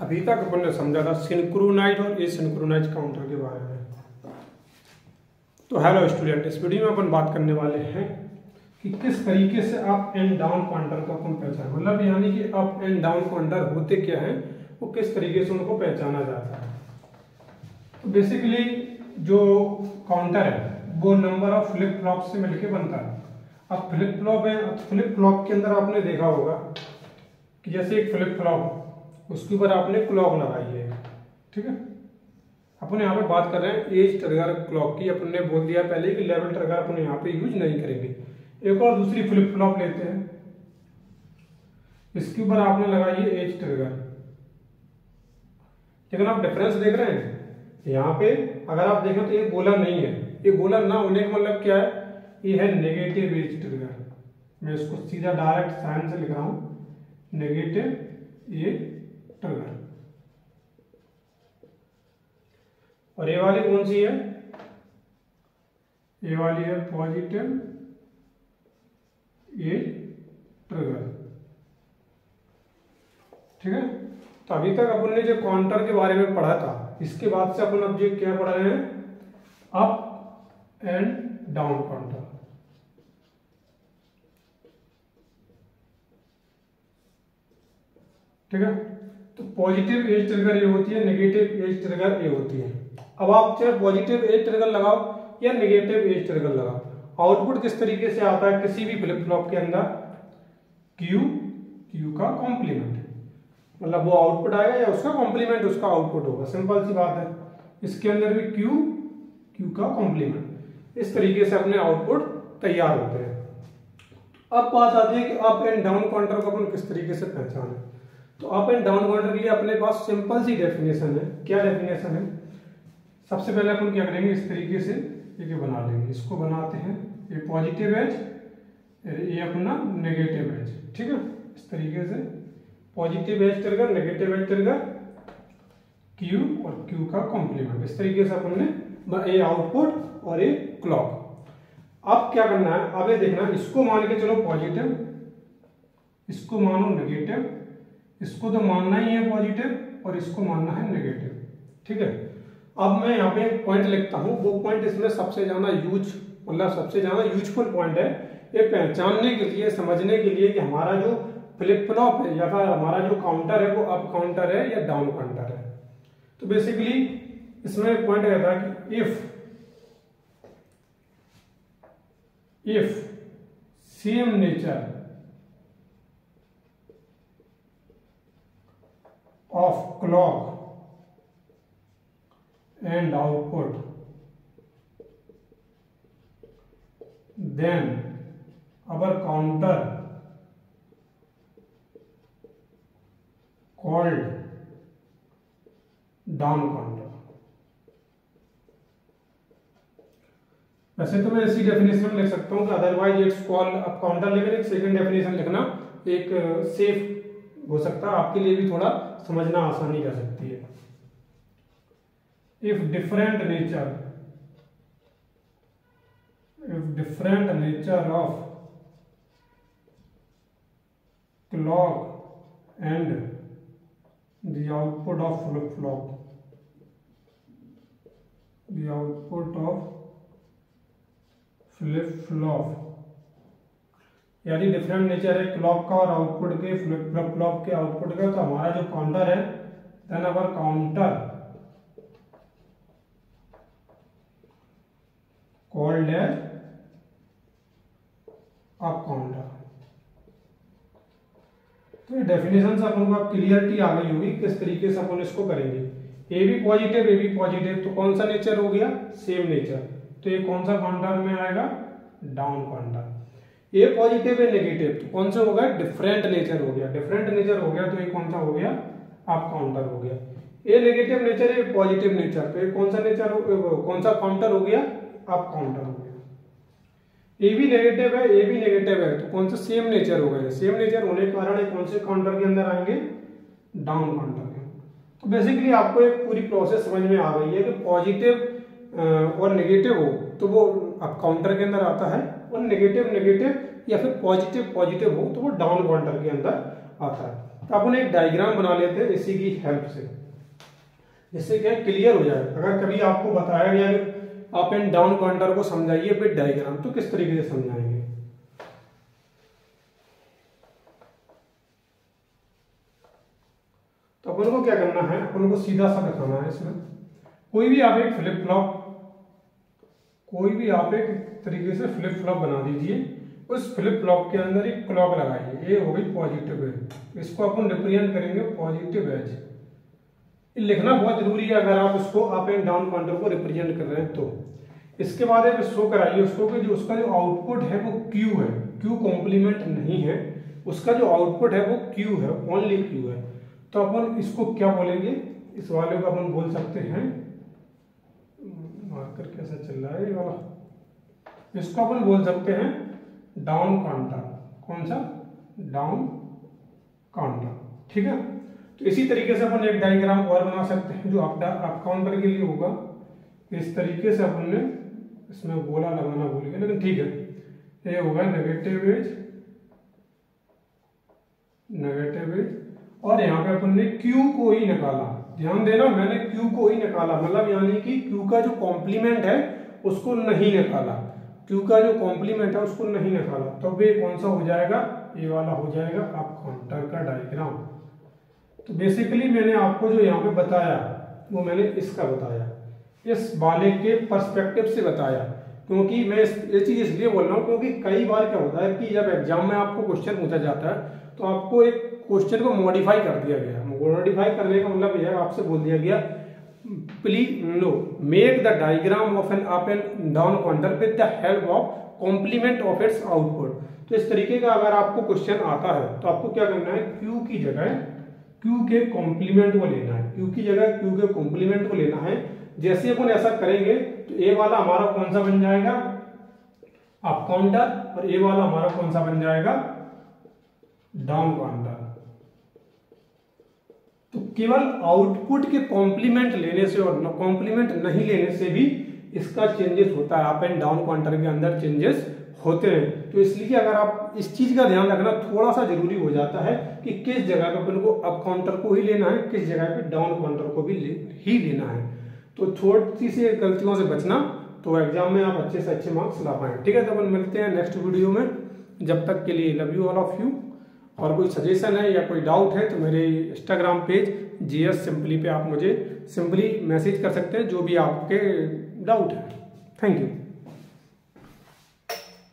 अभी तक अपन ने समझा था सिंक्रोनाइज और एसिंक्रोनाइज काउंटर के बारे में। तो हेलो स्टूडेंट इस वीडियो में अपन बात करने वाले हैं कि किस तरीके से अप एंड डाउन काउंटर को अपन पहचान। मतलब यानी कि अप एंड डाउन काउंटर होते क्या हैं, वो किस तरीके से उनको पहचाना जाता है। तो बेसिकली जो काउंटर है, वो नंबर ऑफ़ फ्लिप फ्लॉप से मिलकर बनता है। अब फ्लिप फ्लॉप है फ्लिप फ्लॉप के अंदर आपने देखा होगा कि जैसे एक फ्लिप फ्लॉप उसके ऊपर आपने क्लॉक लगाई है, ठीक है? अपन यहाँ पर बात कर रहे हैं एज ट्रिगर क्लॉक की। अपन ने बोल दिया पहले कि लेवल ट्रिगर अपन यहाँ पे यूज़ नहीं करेंगे। एक और दूसरी फ्लिप फ्लॉप लेते हैं। इसके ऊपर आपने लगाई है एज ट्रिगर लेकिन आप डिफरेंस देख रहे हैं। यहाँ पे अगर आप देखें तो ये गोला नहीं है। ये गोला ना होने का मतलब क्या है? ये है नेगेटिव एज ट्रिगर मैं इसको सीधा डायरेक्ट साइन से लिख रहा हूँ। नेगेटिव ये ट्रिगर और ये वाली कौन सी है? ये वाली है पॉजिटिव, ये ट्रिगर। ठीक है? तो अभी तक अपन ने जो काउंटर के बारे में पढ़ा था, इसके बाद से अपन अब ये क्या पढ़ रहे हैं? Up and down counter. ठीक है? तो पॉजिटिव एज ट्रिगर ये होती है नेगेटिव एज ट्रिगर ये होती है। अब आप चाहे पॉजिटिव एज ट्रिगर लगाओ या नेगेटिव एज ट्रिगर लगाओ आउटपुट किस तरीके से आता है किसी भी फ्लिप फ्लॉप के अंदर? क्यू क्यू का कॉम्प्लीमेंट मतलब वो आउटपुट आएगा या उसका कॉम्प्लीमेंट उसका आउटपुट होगा। सिंपल सी बात है। इसके अंदर भी क्यू क्यू का कॉम्प्लीमेंट इस तरीके से अपने आउटपुट तैयार होते हैं। अब बात आती है कि अप एंड डाउन काउंटर को अपन किस तरीके से पहचाने? तो अप एंड डाउन काउंटर के लिए अपने पास सिंपल सी डेफिनेशन है। क्या डेफिनेशन है? सबसे पहले अपन क्या करेंगे? इस तरीके से ये बना लेंगे। इसको बनाते हैं। ये पॉजिटिव एज ये अपना नेगेटिव एज ठीक है? इस तरीके से positive edge trigger negative edge trigger Q और क्यू का कॉम्प्लीमेंट इस तरीके से अपन ने ए आउटपुट और ए क्लॉक अब क्या करना है? अब ये देखना, इसको मान के चलो पॉजिटिव इसको मानो नेगेटिव इसको तो मानना ही है पॉजिटिव और इसको मानना है नेगेटिव ठीक है? अब मैं यहाँ पे एक पॉइंट लिखता हूँ। वो पॉइंट इसमें सबसे ज़्यादा यूज़ मतलब सबसे ज़्यादा यूजफुल पॉइंट है। ये पहचानने के लिए, समझने के लिए कि हमारा जो फ्लिप फ्लॉप है या फिर हमारा जो काउंटर है, वो अप काउंटर है या डाउन काउंटर है। तो बेसिकली इसमें एक पॉइंट रहता है कि if if same nature of clock and output. Then, our counter called down counter. वैसे तो मैं इसी डेफिनेशन लिख सकता हूँ otherwise it's call up counter लेकिन एक सेकंड डेफिनेशन लिखना एक सेफ़ हो सकता है आपके लिए भी थोड़ा समझना आसानी कर सकती है। If different nature if different nature of clock and the output of flip flop the output of flip flop यदि डिफरेंट नेचर है क्लॉक का और आउटपुट के फ्लिप फ्लॉप क्लॉक के आउटपुट का। तो हमारा जो काउंटर है then our counter called as up counter तो ये डेफिनेशन से अपन को अब क्लियरिटी आ गई होगी, किस तरीके से अपन इसको करेंगे। ए भी पॉजिटिव ए भी पॉजिटिव तो कौन सा नेचर हो गया? सेम नेचर तो ये कौन सा काउंटर में आएगा? डाउन काउंटर ए पॉजिटिव है नेगेटिव तो कौन सा हो गया? डिफरेंट नेचर हो गया। डिफरेंट नेचर हो गया तो ये कौन सा हो गया? अप काउंटर हो गया। ए नेगेटिव नेचर है पॉजिटिव नेचर तो ये कौन सा नेचर कौन सा काउंटर हो गया? अप काउंटर हो गया। ए भी नेगेटिव है ए भी नेगेटिव है तो कौन सा सेम नेचर हो गया? सेम नेचर होने के कारण कौन से काउंटर के अंदर आएँगे? डाउन काउंटर के तो बेसिकली आपको एक पूरी प्रोसेस समझ में आ गई है कि पॉजिटिव और नेगेटिव हो तो वो अप काउंटर के अंदर आता है। और नेगेटिव नेगेटिव या फिर पॉजिटिव पॉजिटिव हो तो वो डाउन काउंटर के अंदर आता है। तो अपन एक डायग्राम बना लेते हैं इसी की हेल्प से। जिससे क्या क्लियर हो जाए। अगर कभी आपको बताया गया अप एंड डाउन काउंटर को समझाइए फिर डायग्राम तो किस तरीके से समझाएँगे? तो अपन को क्या करना है, अपन को सीधा सा दिखाना है इसमें। कोई भी आप एक फ्लिप फ्लॉप कोई भी आप एक तरीके से फ्लिप फ्लॉप बना दीजिए। उस फ्लिप फ्लॉप के अंदर एक क्लॉक लगाइए। ये हो गई पॉजिटिव एज इसको अपन रिप्रेजेंट करेंगे पॉजिटिव एज लिखना बहुत ज़रूरी है अगर आप उसको अप एंड डाउन काउंटर को रिप्रेजेंट कर रहे हैं तो। इसके बाद आप शो कराइए उसको कि जो उसका जो आउटपुट है वो क्यू है। क्यू कॉम्प्लीमेंट नहीं है। उसका जो आउटपुट है वो क्यू है। ओनली क्यू है। तो अपन इसको क्या बोलेंगे? इस वाले को अपन बोल सकते हैं। मार्कर कैसा चल रहा है? ये वाला। इसको अपन बोल सकते हैं डाउन काउंटर कौन सा? डाउन काउंटर ठीक है? तो इसी तरीके से अपन एक डायग्राम और बना सकते हैं जो अप अप काउंटर के लिए होगा। इस तरीके से अपन ने इसमें गोला लगाना भूल गया लेकिन ठीक है। ये होगा नेगेटिव एज नेगेटिव एज और यहाँ पे अपन ने क्यू को ही निकाला। ध्यान देना, मैंने क्यू को ही निकाला। मतलब यानी कि क्यू का जो कॉम्प्लीमेंट है, उसको नहीं निकाला। Q का जो कॉम्प्लीमेंट है उसको नहीं निकाला तो ये कौन सा हो जाएगा? ये वाला हो जाएगा अप काउंटर का डायग्राम तो बेसिकली मैंने आपको जो यहाँ पे बताया, वो मैंने इसका बताया। इस वाले के पर्सपेक्टिव से बताया, क्योंकि मैं ये चीज़ इसलिए बोल रहा हूँ क्योंकि कई बार क्या होता है कि जब एग्ज़ाम में आपको क्वेश्चन पूछा जाता है तो आपको एक क्वेश्चन को मॉडिफाई कर दिया गया। मॉडिफाई करने का मतलब यह आपसे बोल दिया गया please no make the diagram of an up and down counter with the help of complement of its output तो इस तरीके का अगर आपको क्वेश्चन आता है तो आपको क्या करना है? क्यू की जगह क्यू के कॉम्प्लीमेंट को लेना है। क्यू की जगह क्यू के कॉम्प्लीमेंट को लेना है। जैसे अपन ऐसा करेंगे तो ए वाला हमारा कौन सा बन जाएगा? अप काउंटर और ए वाला हमारा कौन सा बन जाएगा? डाउन काउंटर तो केवल आउटपुट के कॉम्प्लीमेंट लेने से और कॉम्प्लीमेंट नहीं लेने से भी इसका चेंजेस होता है। अप एंड डाउन काउंटर के अंदर चेंजेस होते हैं। तो इसलिए अगर आप इस चीज़ का ध्यान रखना थोड़ा सा ज़रूरी हो जाता है कि किस जगह पे अपन को अप काउंटर को ही लेना है किस जगह पे डाउन काउंटर को भी ले, ही लेना है। तो छोटी सी गलतियों से बचना तो एग्ज़ाम में आप अच्छे से अच्छे मार्क्स ला पाए। ठीक है तो अपन मिलते हैं नेक्स्ट वीडियो में। जब तक के लिए love you all of you और कोई सजेशन है या कोई डाउट है तो मेरे Instagram page G S simply पे आप मुझे सिंपली मैसेज कर सकते हैं, जो भी आपके डाउट है। Thank you